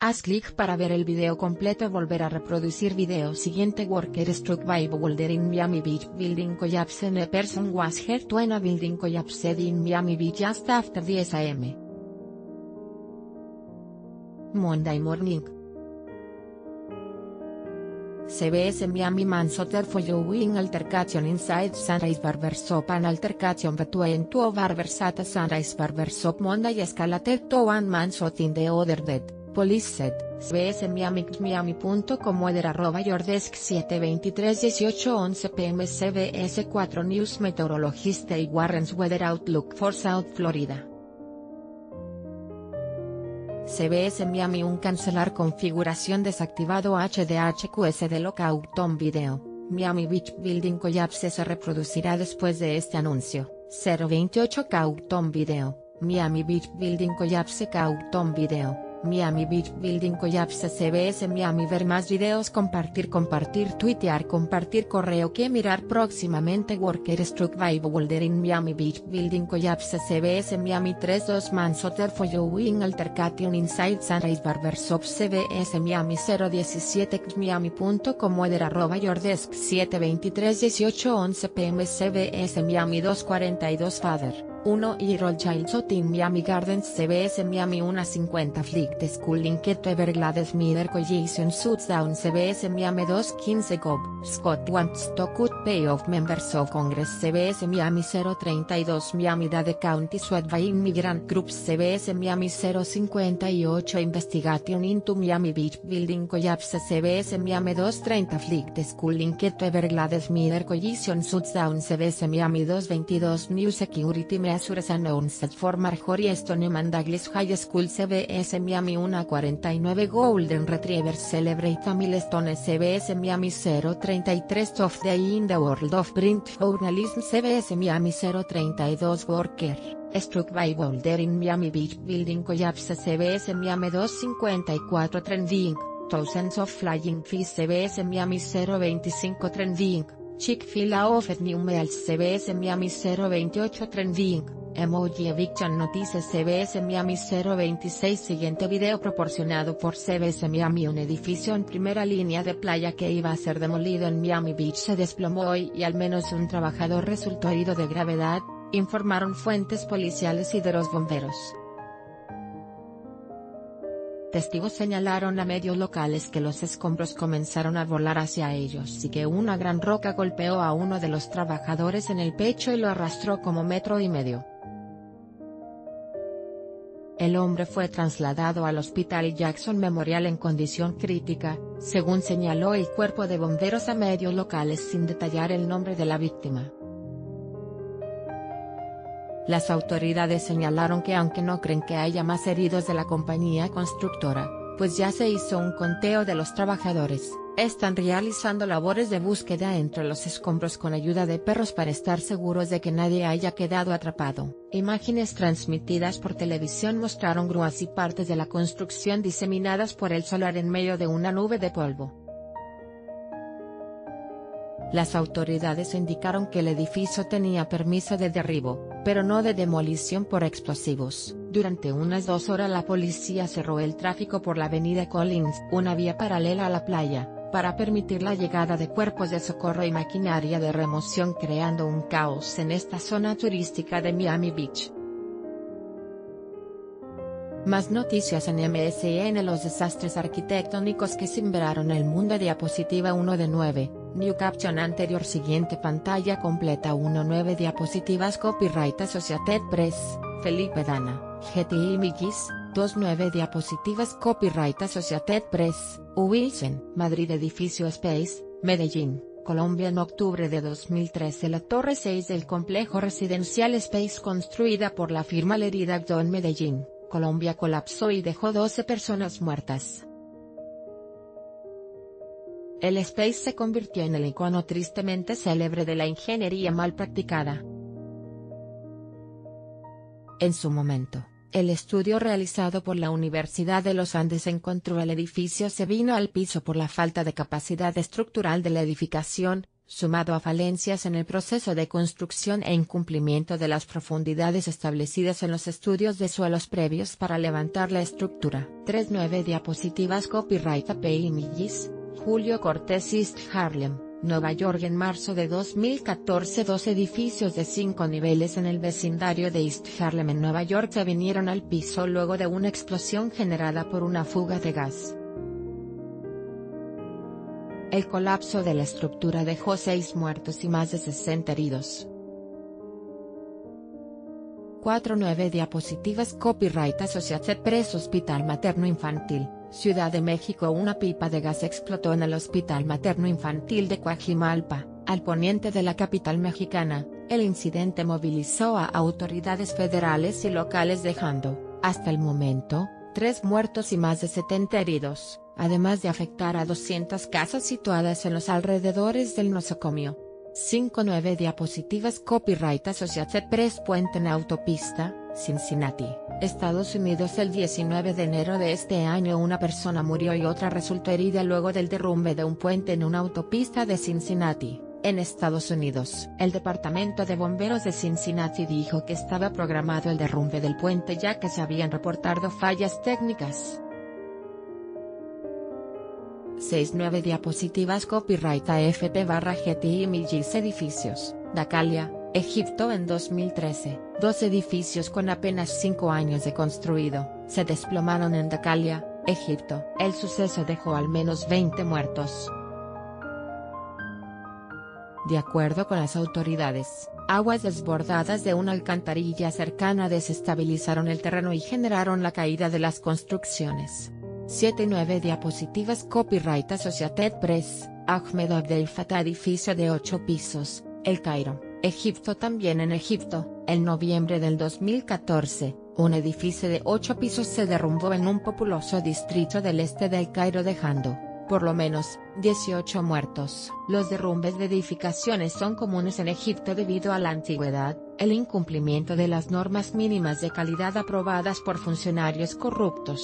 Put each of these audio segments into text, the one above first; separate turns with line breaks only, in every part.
Haz clic para ver el video completo volver a reproducir video siguiente Worker struck by boulder in Miami Beach building collapse and a person was hurt when a building collapsed in Miami Beach just after 10 am. Monday morning. CBS Miami man for following altercation inside Sunrise Barber Shop an altercation between two barbers at Sunrise Barber Shop Monday escalated to one man shot in the other dead. Police said, CBS Miami Miami.com weather arroba desk 723 18 pm CBS 4 News Meteorologist y Warren's Weather Outlook for South Florida. CBS Miami un cancelar configuración desactivado HDHQS de Lockout on Video, Miami Beach Building Collapse se reproducirá después de este anuncio, 028 Count Video, Miami Beach Building Collapse Count on Video. Miami Beach Building Collapse CBS Miami Ver más videos Compartir Compartir Tuitear Compartir Correo que mirar próximamente Worker Struck by Boulder in Miami Beach Building Collapse CBS Miami 32 Mansotter Following Altercation Inside Sunrise Barbershop CBS Miami 017 Miami.com Weather arroba Yordesk 723 18 11 pm CBS Miami 242 Father 1 y Roll Child in Miami Gardens CBS Miami 150 Flick The School Linked Everglades Miller Collision Down CBS Miami 215 Gob Scott wants to cut payoff members of Congress CBS Miami 032 Miami Dade County Sued by Immigrant Groups CBS Miami 058 Investigation into Miami Beach Building Collapse CBS Miami 230 Flick The School Linked Everglades Miller Collision Down CBS Miami 222 New Security Measures announced for Marjorie Stoneman Douglas High School CBS Miami 149 Golden Retrievers Celebrate a Milestone CBS Miami 033 of the in the World of Print Journalism CBS Miami 032 Worker, Struck by Boulder in Miami Beach Building Collapse CBS Miami 254 Trending, Thousands of Flying Fish CBS Miami 025 Trending. Chick-fil-A offered new meals CBS Miami 028 trending, emoji eviction noticias CBS Miami 026 Siguiente video proporcionado por CBS Miami Un edificio en primera línea de playa que iba a ser demolido en Miami Beach se desplomó hoy y al menos un trabajador resultó herido de gravedad, informaron fuentes policiales y de los bomberos. Testigos señalaron a medios locales que los escombros comenzaron a volar hacia ellos y que una gran roca golpeó a uno de los trabajadores en el pecho y lo arrastró como metro y medio. El hombre fue trasladado al hospital Jackson Memorial en condición crítica, según señaló el cuerpo de bomberos a medios locales sin detallar el nombre de la víctima. Las autoridades señalaron que aunque no creen que haya más heridos de la compañía constructora, pues ya se hizo un conteo de los trabajadores, están realizando labores de búsqueda entre los escombros con ayuda de perros para estar seguros de que nadie haya quedado atrapado. Imágenes transmitidas por televisión mostraron grúas y partes de la construcción diseminadas por el solar en medio de una nube de polvo. Las autoridades indicaron que el edificio tenía permiso de derribo, pero no de demolición por explosivos. Durante unas dos horas la policía cerró el tráfico por la avenida Collins, una vía paralela a la playa, para permitir la llegada de cuerpos de socorro y maquinaria de remoción creando un caos en esta zona turística de Miami Beach. Más noticias en MSN Los desastres arquitectónicos que sembraron el mundo Diapositiva 1 de 9, New Caption anterior Siguiente pantalla completa 1-9 diapositivas Copyright Associated Press, Felipe Dana, GTI Images, 2-9 diapositivas Copyright Associated Press, Wilson, Madrid Edificio Space, Medellín, Colombia en octubre de 2013 La Torre 6 del complejo residencial Space construida por la firma Lerida en Medellín, Colombia colapsó y dejó 12 personas muertas. El Space se convirtió en el icono tristemente célebre de la ingeniería mal practicada. En su momento, el estudio realizado por la Universidad de los Andes encontró el edificio se vino al piso por la falta de capacidad estructural de la edificación, sumado a falencias en el proceso de construcción e incumplimiento de las profundidades establecidas en los estudios de suelos previos para levantar la estructura. 3.9 diapositivas Copyright AP Images, Julio Cortés East Harlem, Nueva York en marzo de 2014 dos edificios de cinco niveles en el vecindario de East Harlem en Nueva York se vinieron al piso luego de una explosión generada por una fuga de gas. El colapso de la estructura dejó seis muertos y más de 60 heridos. 4.9 diapositivas Copyright Associated Press Hospital Materno Infantil, Ciudad de México Una pipa de gas explotó en el Hospital Materno Infantil de Coajimalpa, al poniente de la capital mexicana, el incidente movilizó a autoridades federales y locales dejando, hasta el momento, tres muertos y más de 70 heridos además de afectar a 200 casas situadas en los alrededores del nosocomio. 5.9 diapositivas Copyright Associated Press Puente en Autopista, Cincinnati, Estados Unidos El 19 de enero de este año una persona murió y otra resultó herida luego del derrumbe de un puente en una autopista de Cincinnati, en Estados Unidos. El Departamento de Bomberos de Cincinnati dijo que estaba programado el derrumbe del puente ya que se habían reportado fallas técnicas. 69 diapositivas Copyright AFP barra GT Images Edificios, Dacalia, Egipto en 2013, dos edificios con apenas 5 años de construido, se desplomaron en Dacalia, Egipto. El suceso dejó al menos 20 muertos. De acuerdo con las autoridades, aguas desbordadas de una alcantarilla cercana desestabilizaron el terreno y generaron la caída de las construcciones. 7-9 diapositivas Copyright Associated Press, Ahmed Abdel Fattah edificio de 8 pisos, El Cairo, Egipto También en Egipto, en noviembre del 2014, un edificio de 8 pisos se derrumbó en un populoso distrito del este del Cairo dejando, por lo menos, 18 muertos. Los derrumbes de edificaciones son comunes en Egipto debido a la antigüedad, el incumplimiento de las normas mínimas de calidad aprobadas por funcionarios corruptos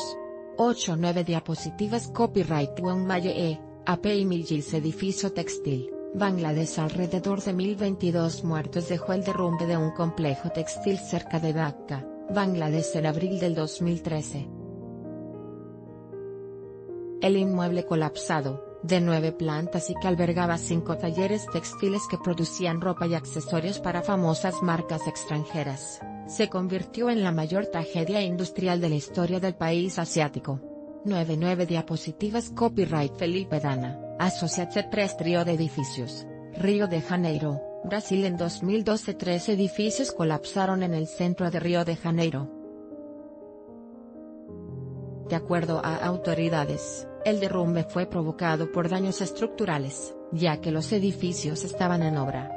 8-9 diapositivas Copyright Maye E, AP Images Edificio Textil, Bangladesh Alrededor de 1022 muertos dejó el derrumbe de un complejo textil cerca de Dhaka, Bangladesh en abril del 2013. El inmueble colapsado, de nueve plantas y que albergaba cinco talleres textiles que producían ropa y accesorios para famosas marcas extranjeras se convirtió en la mayor tragedia industrial de la historia del país asiático. 99 diapositivas Copyright Felipe Dana, Associated Press Trio de Edificios, Río de Janeiro, Brasil En 2012 tres edificios colapsaron en el centro de Río de Janeiro. De acuerdo a autoridades, el derrumbe fue provocado por daños estructurales, ya que los edificios estaban en obra.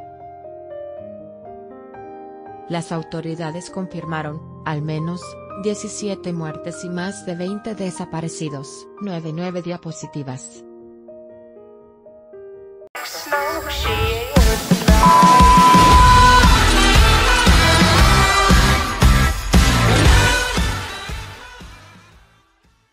Las autoridades confirmaron, al menos, 17 muertes y más de 20 desaparecidos. 99 diapositivas.